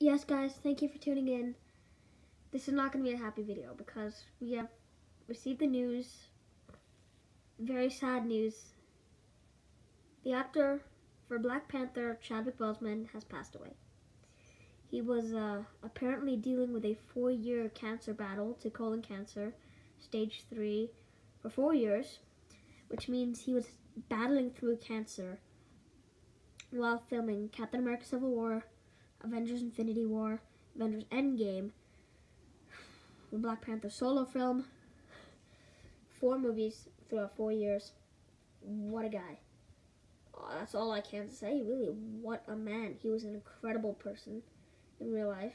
yes, guys, thank you for tuning in. This is not going to be a happy video because we have received the news, very sad news. The actor for Black Panther, Chadwick Boseman, has passed away. He was uh, apparently dealing with a four-year cancer battle to colon cancer, stage three, for four years, which means he was battling through cancer while filming Captain America Civil War, Avengers Infinity War, Avengers Endgame, the Black Panther solo film, four movies throughout four years. What a guy. Oh, that's all I can say, really. What a man. He was an incredible person in real life.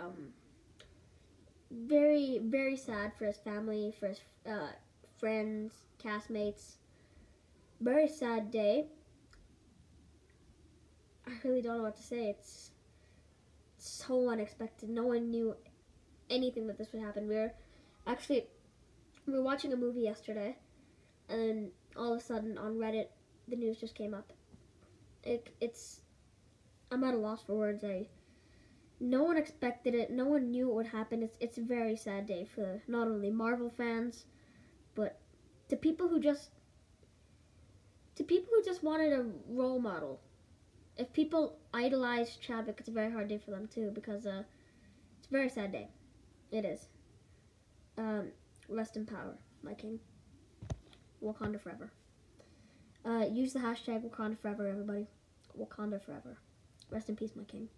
Um, very, very sad for his family, for his uh, friends, castmates. Very sad day. I really don't know what to say. It's so unexpected. No one knew anything that this would happen. We were actually we were watching a movie yesterday, and all of a sudden on Reddit, the news just came up. It, it's I'm at a loss for words. I no one expected it. No one knew it would happen. It's it's a very sad day for not only Marvel fans, but to people who just to people who just wanted a role model if people idolize Chadwick, it's a very hard day for them too because uh, it's a very sad day. It is. Um, rest in power, my king. Wakanda forever. Uh, use the hashtag Wakanda forever, everybody. Wakanda forever. Rest in peace, my king.